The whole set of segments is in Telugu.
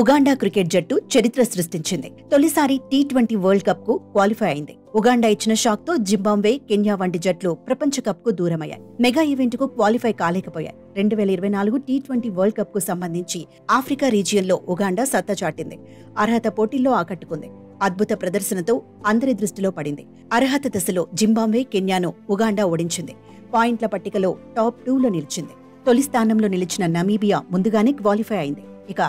ఉగాండా క్రికెట్ జట్టు చరిత్ర సృష్టించింది. తొలిసారి టీ ట్వంటీ వరల్డ్ కప్కు క్వాలిఫై అయింది. ఉగాండా ఇచ్చిన షాక్తో జింబాబ్వే కెన్యా వంటి జట్లు ప్రపంచ కప్కు దూరమయ్యాయి. మెగా ఈవెంట్కు క్వాలిఫై కాలేకపోయాయి. రెండు వేల ఇరవై నాలుగు టీ ట్వంటీ వరల్డ్ కప్కు సంబంధించి ఆఫ్రికా రీజియన్లో ఉగాండా సత్తా చాటింది. అర్హత పోటీల్లో ఆకట్టుకుంది. అద్భుత ప్రదర్శనతో అందరి దృష్టిలో పడింది. అర్హత దశలో జింబాబ్వే కెన్యాను ఉగాండా ఓడించింది. పాయింట్ల పట్టికలో టాప్ టూలో నిలిచింది. తొలి స్థానంలో నిలిచిన నమీబియా ముందుగానే క్వాలిఫై అయింది. ఇక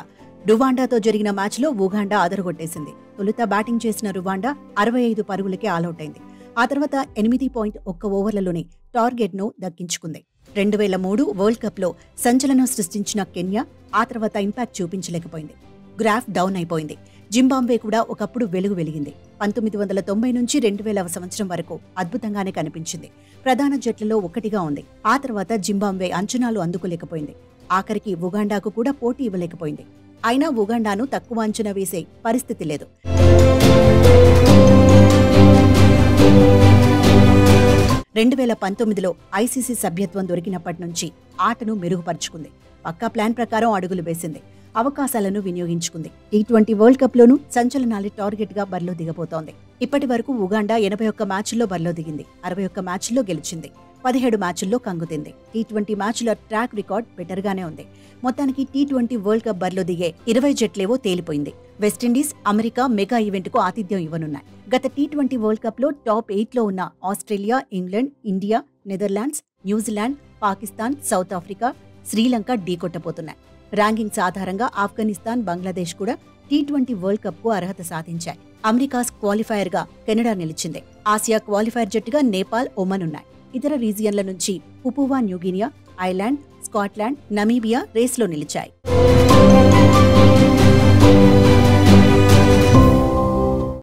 రువాండాతో జరిగిన మ్యాచ్లో ఉగాండా అదరగొట్టేసింది. తొలుత బ్యాటింగ్ చేసిన రువాండా అరవై ఐదు పరుగులకే ఆలౌట్ అయింది ఆ తర్వాత ఎనిమిది పాయింట్ ఒక్క ఓవర్లలోనే టార్గెట్ను దక్కించుకుంది. రెండు వేల మూడు వరల్డ్ కప్లో సంచలనం సృష్టించిన కెన్యా ఆ తర్వాత ఇంపాక్ట్ చూపించలేకపోయింది. గ్రాఫ్ డౌన్ అయిపోయింది. జింబాబ్వే కూడా ఒకప్పుడు వెలుగు వెలిగింది. పంతొమ్మిది వందల తొంభై నుంచి రెండు వేల సంవత్సరం వరకు అద్భుతంగానే కనిపించింది. ప్రధాన జట్లలో ఒకటిగా ఉంది. ఆ తర్వాత జింబాబ్వే అంచనాలు అందుకోలేకపోయింది. ఆఖరికి ఉగాండాకు కూడా పోటీ ఇవ్వలేకపోయింది. అయినా ఉగాండాను తక్కువ అంచనా వేసే పరిస్థితి లేదు. రెండు వేల పంతొమ్మిదిలో ఐసీసీ సభ్యత్వం దొరికినప్పటి నుంచి ఆటను మెరుగుపరుచుకుంది. పక్కా ప్లాన్ ప్రకారం అడుగులు వేసింది. అవకాశాలను వినియోగించుకుంది. టీ ట్వంటీ వరల్డ్ కప్ లోనూ సంచలనాలు టార్గెట్గా బరిలో దిగబోతోంది. ఇప్పటి వరకు ఉగాండా ఎనభై ఒక్క మ్యాచ్ల్లో బరిలో దిగింది. అరవై ఒక్క మ్యాచ్ల్లో గెలిచింది. పదిహేడు మ్యాచ్ల్లో కంగుతింది. టీ ట్వంటీ మ్యాచ్ల ట్రాక్ రికార్డ్ బెటర్గానే ఉంది. మొత్తానికి టీ ట్వంటీ వరల్డ్ కప్ బరిలో దిగే ఇరవై జట్లేవో తేలిపోయింది. వెస్టిండీస్ అమెరికా మెగా ఈవెంట్కు ఆతిథ్యం ఇవ్వనున్నాయి. గత టీ ట్వంటీ వరల్డ్ కప్లో టాప్ ఎయిట్లో ఉన్న Australia England India Netherlands New Zealand Pakistan South Africa Sri Lanka ఢీకొట్టబోతున్నాయి. Rankings ఆధారంగా ఆఫ్ఘనిస్తాన్ బంగ్లాదేశ్ కూడా టీ ట్వంటీ వరల్డ్ కప్కు అర్హత సాధించాయి. అమెరికాస్ క్వాలిఫైయర్గా కెనడా నిలిచింది. ఆసియా క్వాలిఫైర్ జట్టుగా నేపాల్ ఒమన్ ఉన్నాయి. ఇతర రీజియన్ల నుంచి Papua New Guinea island Scotland Namibia రేస్లో నిలిచాయి.